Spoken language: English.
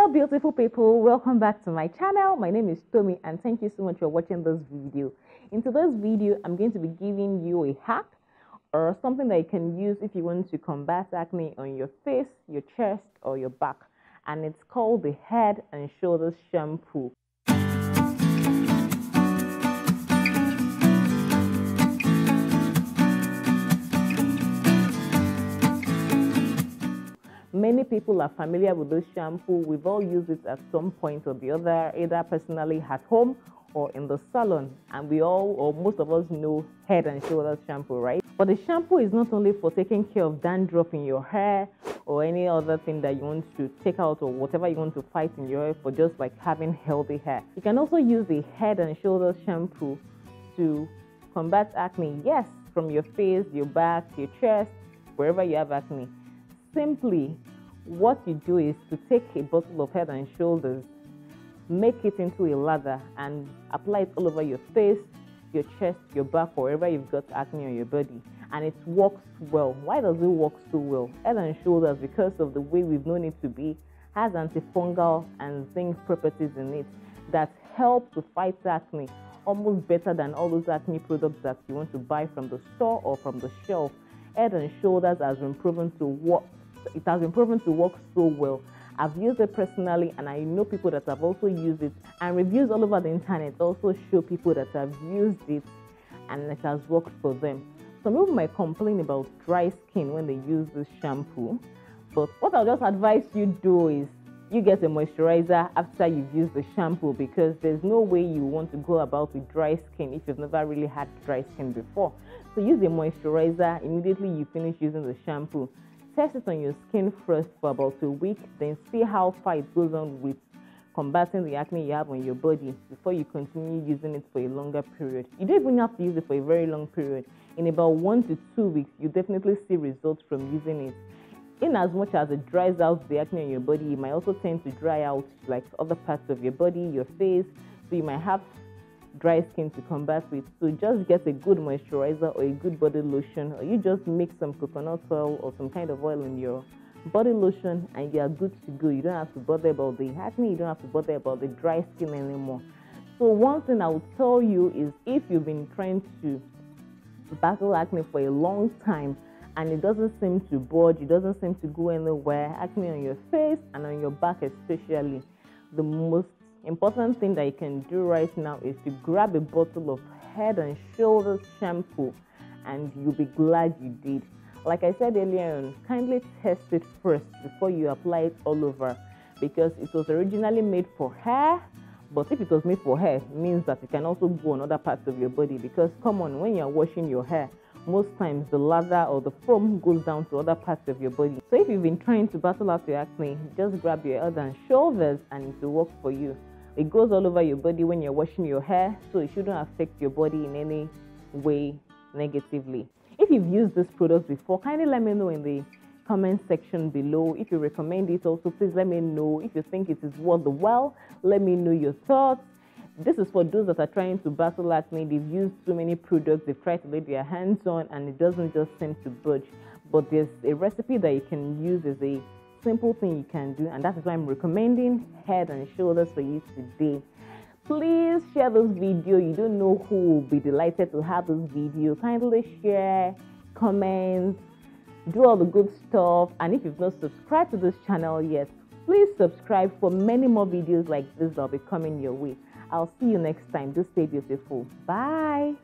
Hello beautiful people, welcome back to my channel. My name is Tomi and thank you so much for watching this video. In today's video, I'm going to be giving you a hack or something that you can use if you want to combat acne on your face, your chest or your back. And it's called the Head and Shoulders Shampoo. Many people are familiar with this shampoo. We've all used it at some point or the other, either personally at home or in the salon. And we all, or most of us, know head and shoulders shampoo, right? But the shampoo is not only for taking care of dandruff in your hair or any other thing that you want to take out or whatever you want to fight in your hair for just like having healthy hair. You can also use the head and shoulders shampoo to combat acne. Yes, from your face, your back, your chest, wherever you have acne. Simply what you do is to take a bottle of head and shoulders, make it into a lather, and apply it all over your face, your chest, your back, wherever you've got acne on your body. And it works well. Why does it work so well? Head and shoulders, because of the way we've known it to be, has antifungal and zinc properties in it that help to fight acne almost better than all those acne products that you want to buy from the store or from the shelf. Head and shoulders has been proven to work it has been proven to work so well. I've used it personally and I know people that have also used it and reviews all over the internet also show people that have used it and it has worked for them. Some people might complain about dry skin when they use this shampoo, but what I'll just advise you do is you get a moisturizer after you've used the shampoo because there's no way you want to go about with dry skin if you've never really had dry skin before. So use the moisturizer immediately you finish using the shampoo. Test it on your skin first for about a week, then see how far it goes on with combating the acne you have on your body before you continue using it for a longer period. You don't even have to use it for a very long period. In about one to two weeks, you definitely see results from using it. In as much as it dries out the acne on your body, it might also tend to dry out like other parts of your body, your face. So you might have dry skin to combat with. So just get a good moisturizer or a good body lotion, or you just mix some coconut oil or some kind of oil in your body lotion and you are good to go. You don't have to bother about the acne, you don't have to bother about the dry skin anymore. So one thing I would tell you is if you've been trying to battle acne for a long time and it doesn't seem to budge, it doesn't seem to go anywhere, acne on your face and on your back especially, the most important thing that you can do right now is to grab a bottle of head and shoulders shampoo and you'll be glad you did. Like I said earlier on, kindly test it first before you apply it all over because it was originally made for hair. But if it was made for hair, means that it can also go on other parts of your body because come on, when you're washing your hair, most times the lather or the foam goes down to other parts of your body. So if you've been trying to battle out your acne, just grab your head and shoulders and it will work for you. It goes all over your body when you're washing your hair, so it shouldn't affect your body in any way negatively. If you've used this product before, kindly let me know in the comment section below. If you recommend it also, please let me know. If you think it is worth the while, let me know your thoughts. This is for those that are trying to battle acne. They've used so many products, they've tried to lay their hands on, and it doesn't just seem to budge. But there's a recipe that you can use as a simple thing you can do, and that is why I'm recommending Head and Shoulders for you today. Please share this video. You don't know who will be delighted to have this video. Kindly share, comment, do all the good stuff. And if you've not subscribed to this channel yet, please subscribe for many more videos like this that will be coming your way. I'll see you next time. Do stay beautiful. Bye.